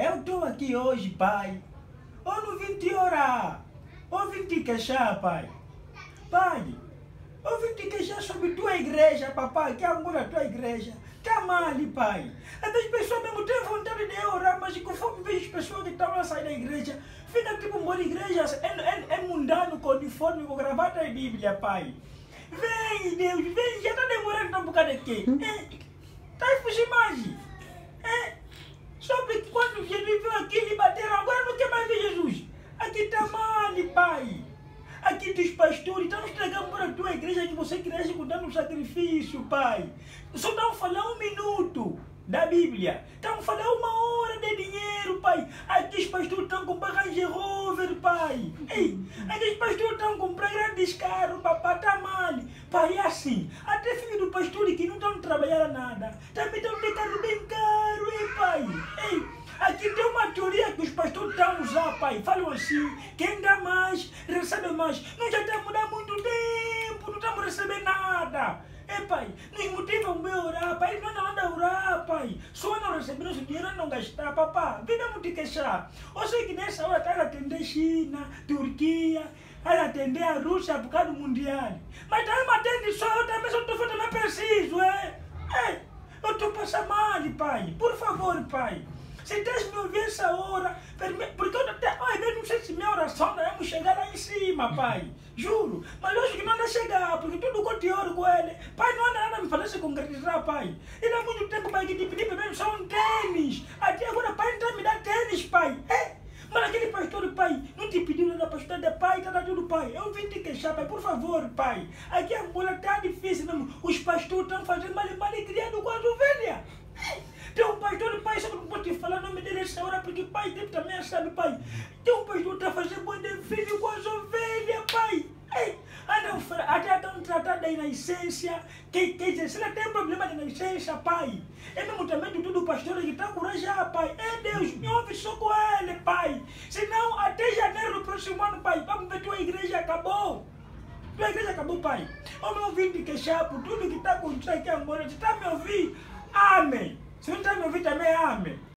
Eu estou aqui hoje, pai. Eu não vim te orar. Eu vim te queixar, pai. Pai, eu vim te queixar sobre tua igreja, papai, que é agora a tua igreja. Está mal, pai. Vezes as pessoas mesmo têm vontade de orar, mas conforme vejo as pessoas que estão a sair da igreja, fica tipo uma igreja, é, é, é mundano, com uniforme, com gravata e Bíblia, pai. Vem, Deus, vem, já está demorando um bocado aqui. Está a fugir mais. É, sobre quando Jesus veio aqui, lhe bateram, agora não quer mais ver Jesus. Aqui está mal, pai. Pastores, estão estragando para a tua igreja que você com dando um sacrifício, pai. Só estão falando um minuto da Bíblia. Estão falando uma hora de dinheiro, pai. Aqui os pastores estão comprando Range Rover, pai. Ei, aqui os pastores estão comprando grandes carros, papai, tá mal. Pai, é assim. Até filho do pastor que não estão trabalhando nada. Também estão de carro bem caro, hein, pai. Ei, Que os pastores estão a usar, pai. Falam assim, quem dá mais, recebe mais. Nós já estamos há muito tempo, não estamos recebendo nada. É, pai, nos motivam bem orar, pai. Não anda a orar, pai. Só não receber nosso dinheiro não gastar, papá. Mesmo te queixar. Eu sei que nessa hora está atender China, Turquia, ela atender a Rússia por causa do Mundial. Mas também me atende só, eu também só estou fazendo, preciso, é. É, eu estou passando mal, pai. Por favor, pai. Se Deus me ouvir essa hora, porque eu até, eu não sei se minha oração não vamos chegar lá em cima, pai. Juro. Mas lógico que não vai chegar, porque tudo que eu te oro com ele. Pai, não anda nada me fazer se concretizar, pai. E há muito tempo, pai, que te pedi primeiro só um tênis. Até agora, pai, não me dá tênis, pai. É? Mas aquele pastor, pai, não te pediu nada, pastor, de pai, tá tudo, pai. Eu vim te queixar, pai, por favor, pai. Aqui a mulher tá difícil mesmo. Os pastores estão fazendo mal, mal criado com as ovelhas. Sabe, pai. Tem um pastor que está fazendo boi de filho com as ovelhas, pai. Ei, até estão tratando da inocência. Dizer, se ela tem problema de inocência, pai. É mesmo também de tudo pastor que está curajado, pai. É Deus, me ouve só com ele, pai. Senão, até janeiro do próximo ano, pai, vamos ver tua igreja acabou. Tua igreja acabou, pai. Eu me ouvi te queixar por tudo que está acontecendo aqui agora. Você está me ouvindo? Amém. Se não está me ouvindo também, amém.